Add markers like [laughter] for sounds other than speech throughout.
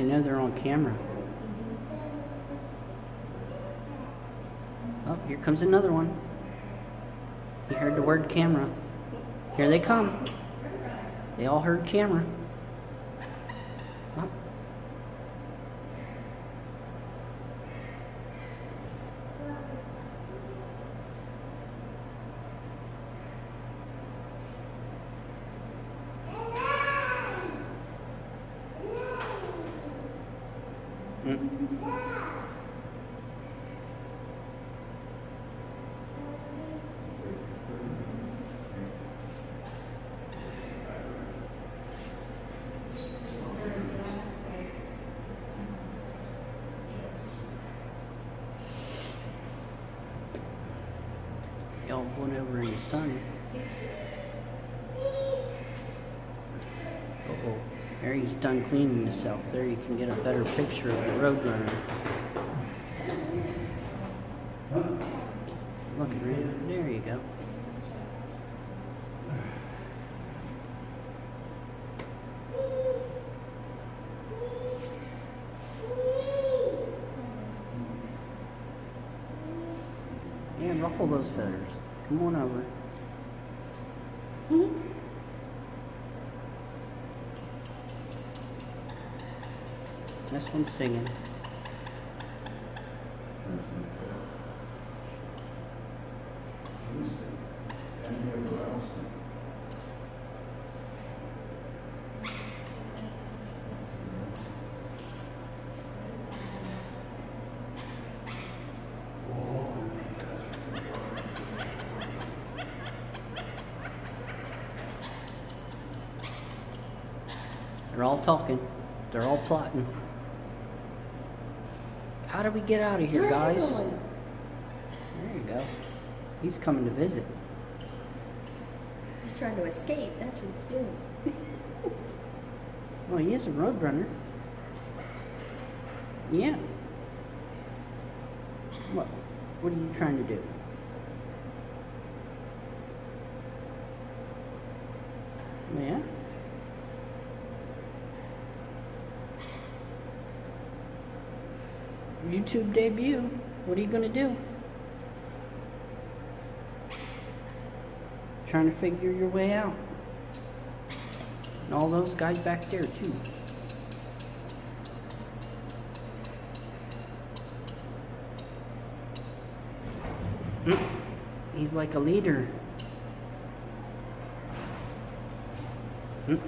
They know they're on camera. Oh, here comes another one. He heard the word camera. Here they come. They all heard camera. Y'all over in the sun. Uh oh. There he's done cleaning himself. There you can get a better picture of the Roadrunner. Look right there you go. Yeah, ruffle those feathers. Come on over. Hmm? This one's singing. They're all talking. They're all plotting. How do we get out of here, guys? There you go. He's coming to visit. He's trying to escape. That's what he's doing. [laughs] Well, he is a roadrunner. Yeah. What? What are you trying to do? Yeah. YouTube debut. What are you gonna do? Trying to figure your way out. And all those guys back there too. Mm. He's like a leader. Mm.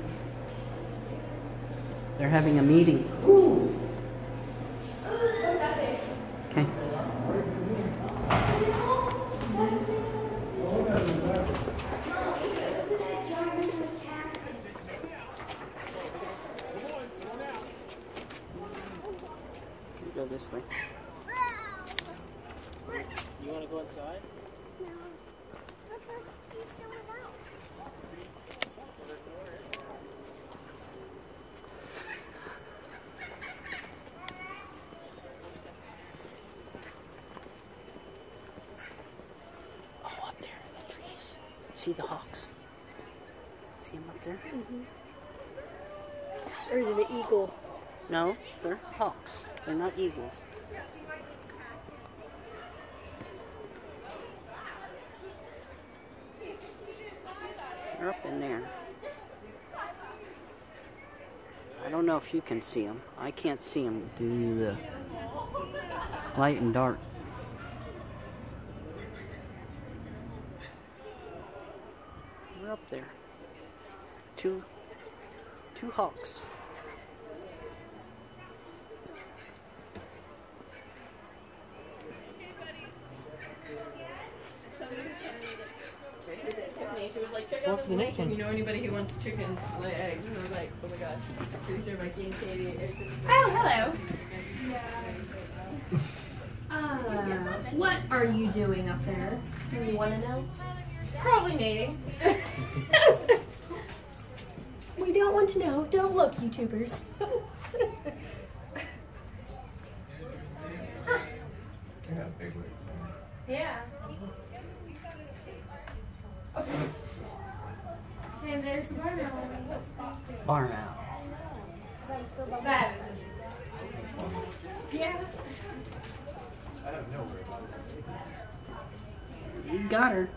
They're having a meeting. Okay. You go this way. You want to go inside? Oh, up there in the trees. See the hawks? See them up there? Or is it an eagle? No, they're hawks. They're not eagles. They're up in there. I don't know if you can see them. I can't see them to the light and dark. They're up there. Two, two hawks. She was like, check What out was this the link name? if you know anybody who wants chickens to lay eggs. And I was like, oh my gosh, I'm pretty sure Becky and Katie. Oh, hello. Uh, what are you doing up there? Do you want to know? Probably mating. [laughs] We don't want to know. Don't look, YouTubers. [laughs] [laughs] Yeah. And there's the barn owl. Barn owl. That is just Yeah. You got her.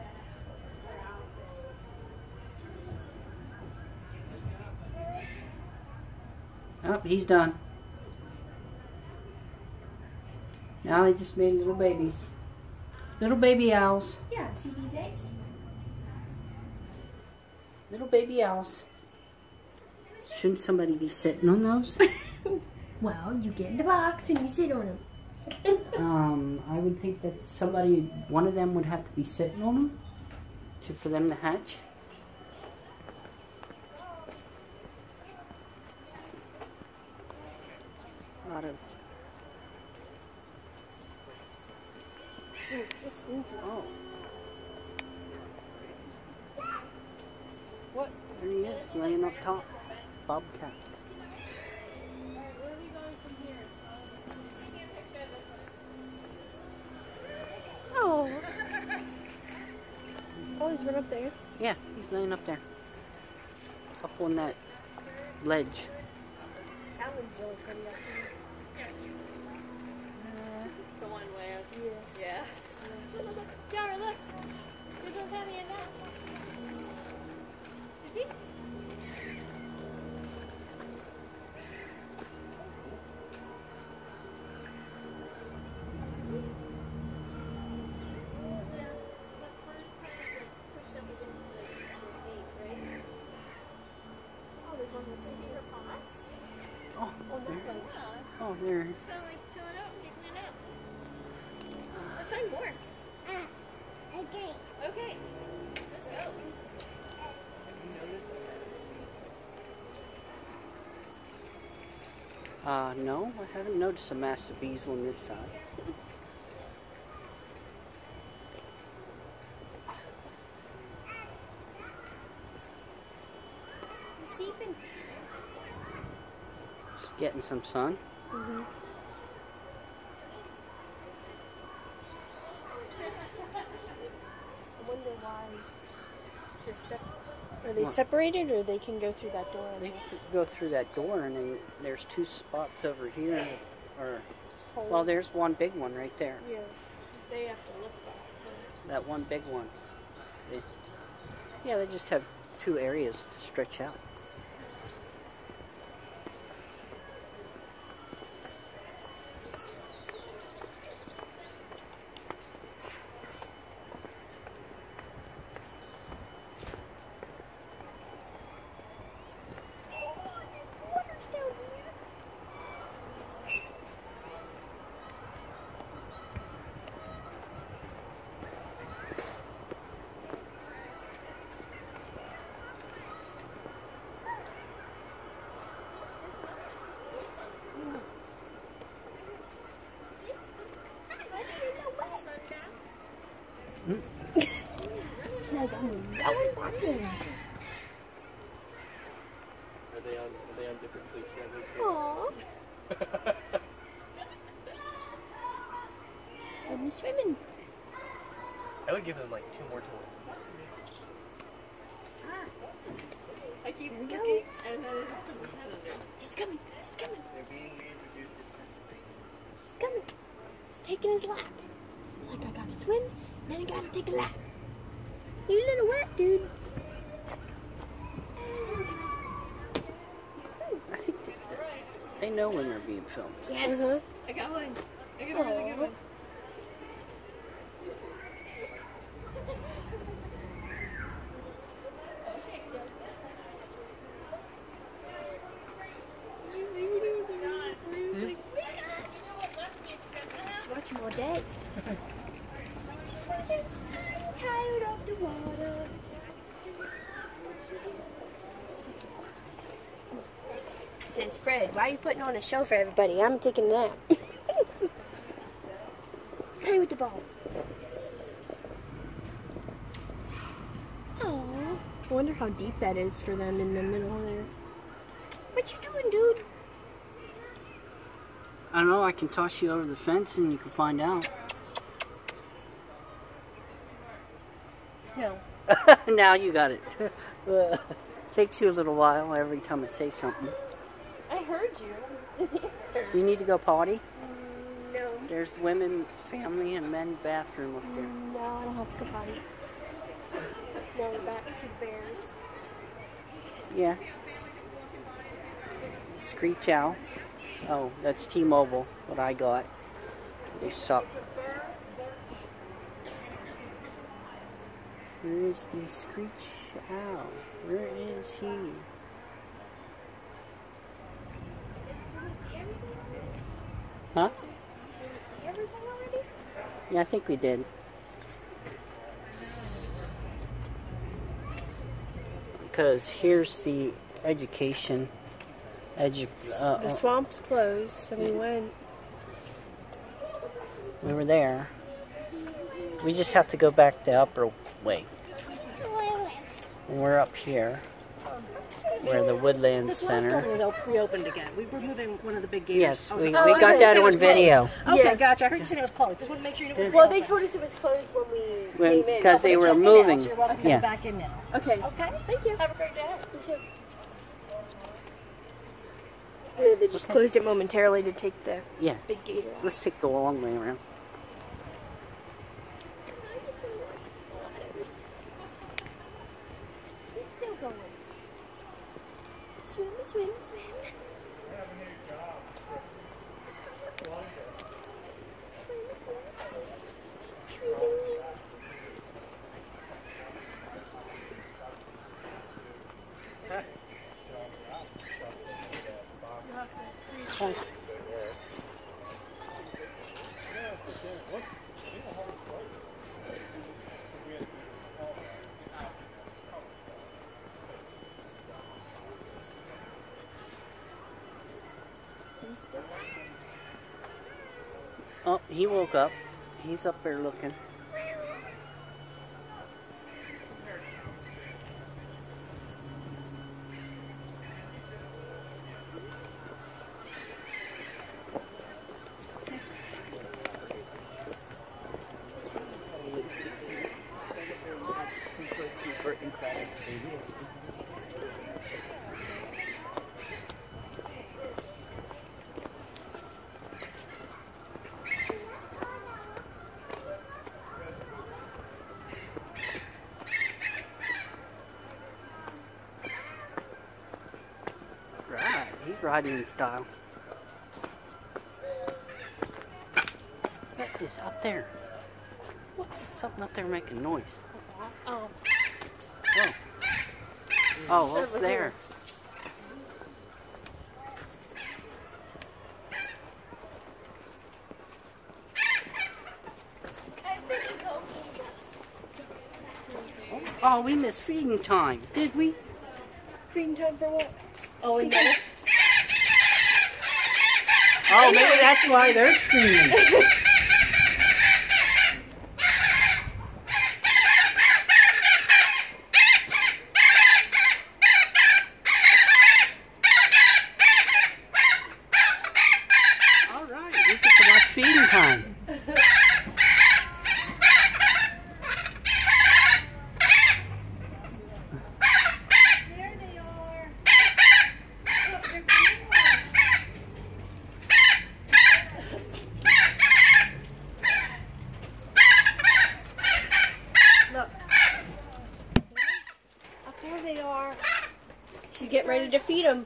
Oh, he's done. Now they just made little babies. Little baby owls. Yeah, see these eggs? Little baby owls. Shouldn't somebody be sitting on those? [laughs] Well, you get in the box and you sit on them. [laughs] um, I would think that somebody, one of them would have to be sitting on them to, for them to hatch. A lot of. Oh. What? There he is, laying up top. Bobcat. Oh. Oh, he's right up there. Yeah, he's laying up there. Up on that ledge. That one's really pretty up here. Oh, there. Kind of like chilling out, taking a nap. Let's find more. Okay. Okay. Let's go. Uh, no, I haven't noticed a mass of bees on this side. You sleeping? Just getting some sun. Mm-hmm. I wonder why they're sep- Are they separated or they can go through that door? I They guess? could go through that door, and then there's two spots over here. Or, well, Holes. there's one big one right there. Yeah. They have to lift that. That one big one. They, yeah, they just have two areas to stretch out. He's like, I'm going watching. Are they on? Are they on different sleep standards? Aww. I'm swimming. I would give them like two more toys. I keep Here he looking, goes. and then it puts his head under. He's coming. He's coming. They're being reintroduced to He's coming. He's taking his lap. It's like I gotta swim, then I gotta take a lap. You little wet dude. I think that, that they know when they're being filmed. Yes. Uh-huh. I got one. I got a really good one. Just watch him all day. I'm tired of the water. Says Fred, why are you putting on a show for everybody? I'm taking a nap. [laughs] Play with the ball. Oh, I wonder how deep that is for them in the middle there. What you doing, dude? I don't know. I can toss you over the fence, and you can find out. No. [laughs] now you got it. [laughs] Takes you a little while every time I say something. I heard you. Do you need to go potty? No. There's women, family, and men bathroom up there. No, I don't have to go potty. No, we're back to the bears. Yeah. Screech Owl. Oh, that's T-Mobile. What I got. They suck. Where is the Screech Owl? Where is he? Did we see everything? Huh? Did we see everything already? Yeah, I think we did. Because here's the education. Edu- uh, The uh, swamp's closed, so we went. we were there. We just have to go back the upper way. And we're up here, where the Woodlands This was Center. building is reopened again. We were moving one of the big gators. Yes, I was we, like, oh, we oh, got okay, that so it on was closed. video. Okay, Yeah. gotcha. I heard you said it was closed. Just want to make sure you knew it was Well, they told us it was closed when we When- came in. because they were checked it moving. So you're welcome to Yeah. come back in now. Okay. Okay. Thank you. Have a great day. You too. They they just closed it momentarily to take the Yeah, big gator out. let's take the long way around. I just wanna watch the waters. It's still going. Swim, swim, swim. Swim, swim, swim. Swimming. I'm still Oh, he woke up. He's up there looking. Riding style. What is up there? What's something up there making noise? Oh, Whoa. Oh, up there. Oh, we missed feeding time, did we? Feeding time for what? Oh, and then Oh, maybe that's why they're screaming. [laughs] All right, we get to watch feeding time. there they are. Look, they're green ones. Look. Up there they are. She's getting ready to feed them.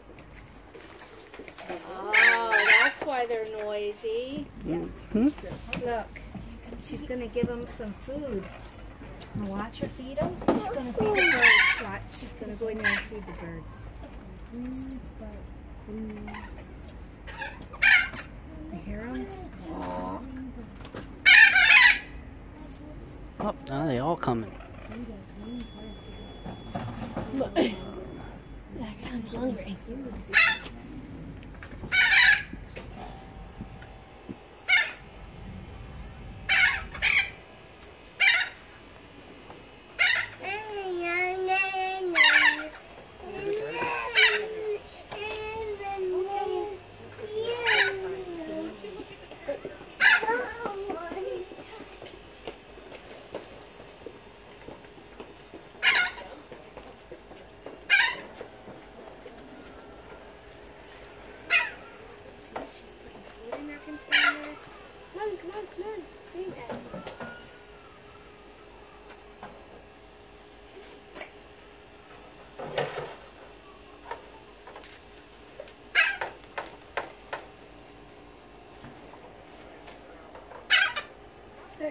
Oh, that's why they're noisy. Hmm? Look, she's gonna give them some food. Wanna watch her feed them? She's gonna feed the birds. Watch, she's gonna go in there and feed the birds. You hear them? Oh, now they all coming. Look. [clears throat] I'm hungry.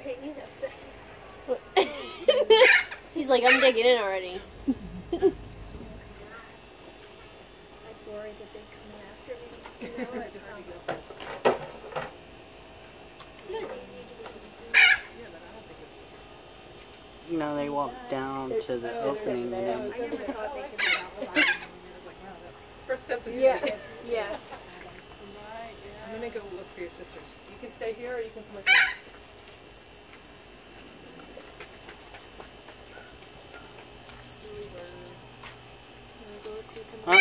second. [laughs] He's like, I'm digging in already. No, they walk down to the opening. And then. [laughs] yeah. Yeah. I'm gonna go look for your sisters. You can stay here, or you can come with me. Huh?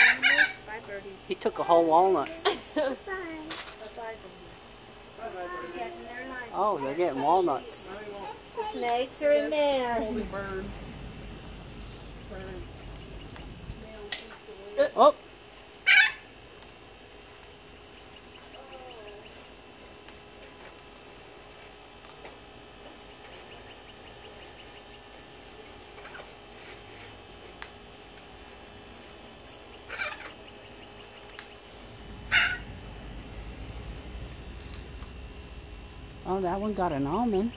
Bye, birdie. he took a whole walnut. Bye. Bye, birdie. Getting their. Oh, they're getting walnuts. The snakes are in there. Holy bird. Oh, oh, that one got an almond.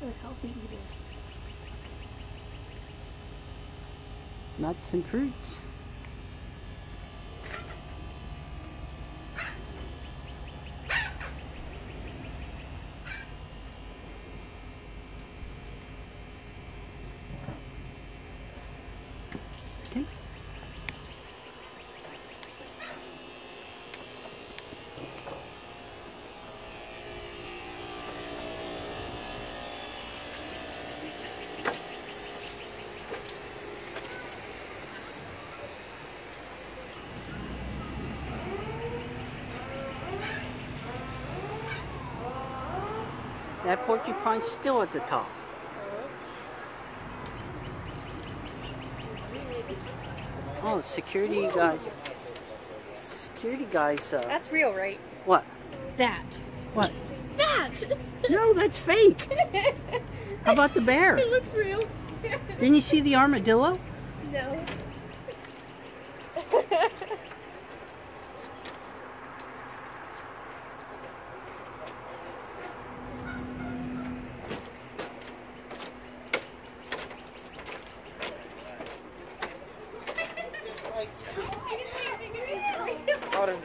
They're healthy eaters. Nuts and fruits. That porcupine's still at the top. Oh, security guys. Security guys. Uh, That's real, right? what? That. What? That. No, that's fake. [laughs] How about the bear? it looks real. Didn't you see the armadillo? No. Oh, there's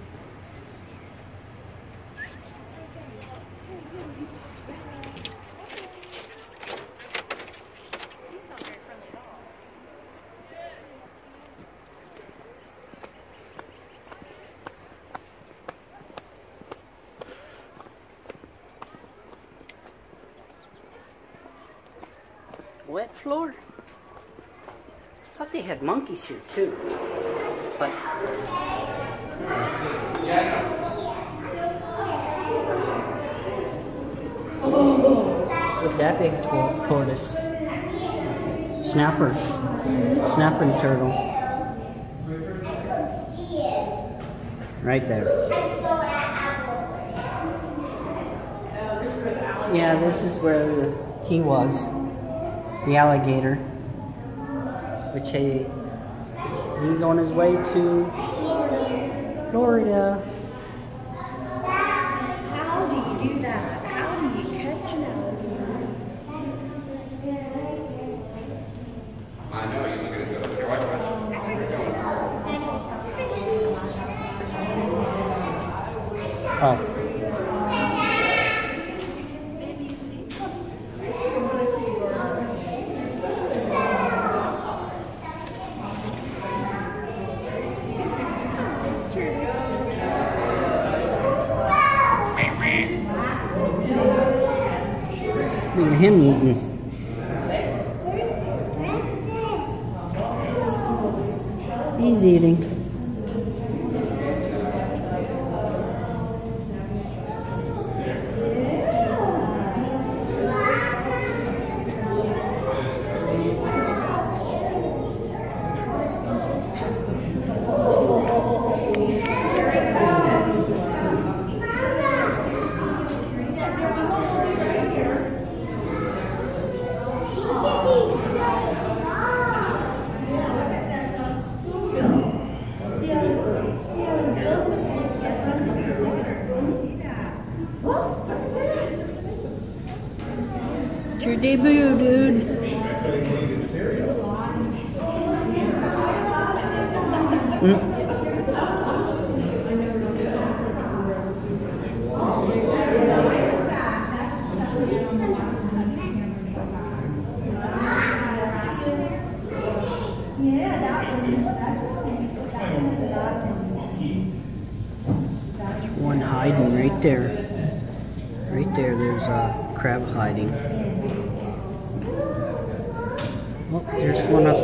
Wet floor? I thought they had monkeys here too. But Look at that big tor- tortoise. Snapper. Snapping turtle. Right there. Yeah, this is where he was. The alligator. Which he, he's on his way to Florida. How do you do that? How do you catch an alligator? I know, you look at it, go, watch, watch. Oh.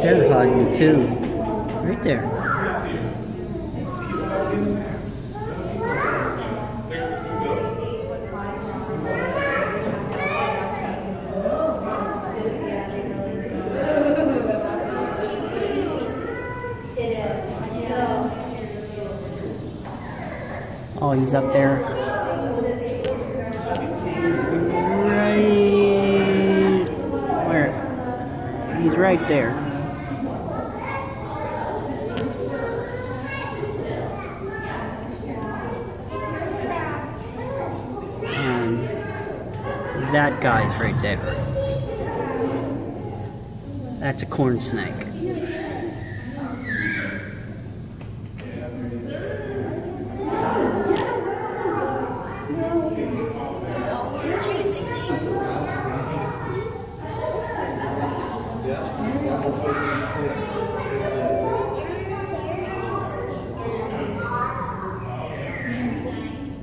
Hiding too. Right there. Oh, he's up there. Right. Where? He's right there. And that guy's right there. That's a corn snake.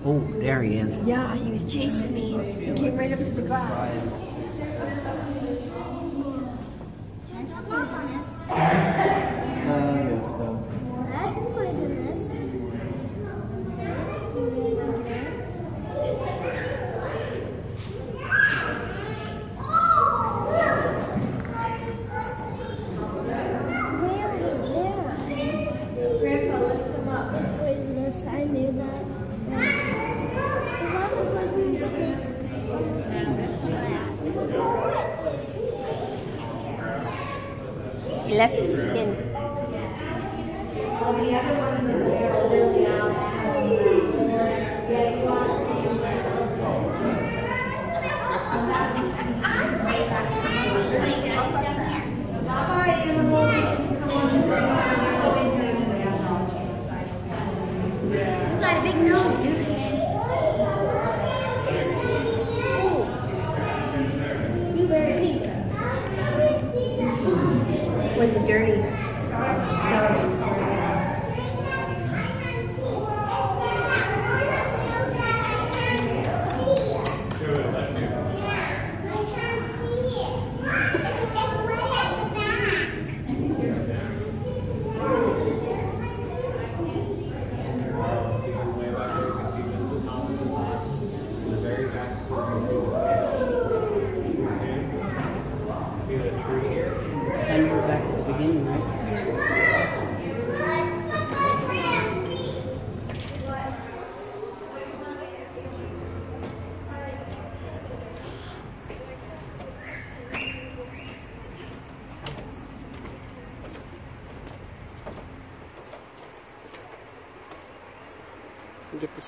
Oh, there he is. Yeah, he was chasing. He came right up to the glass. That's poisonous. That's poisonous. Grandpa, lift them up. It's poisonous. I knew that. Is all the poisonous snakes He left skin.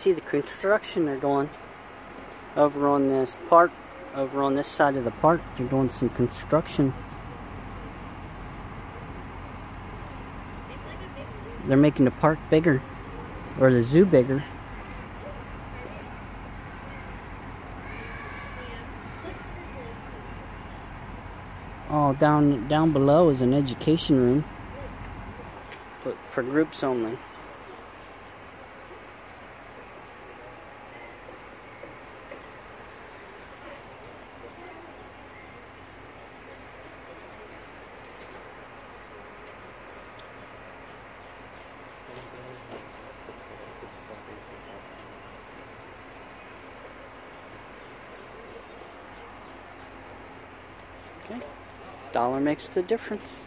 See the construction they're doing over on this park, over on this side of the park. They're doing some construction. They're making the park bigger, or the zoo bigger. Oh, down down below is an education room, but for groups only. Okay. Dollar makes the difference.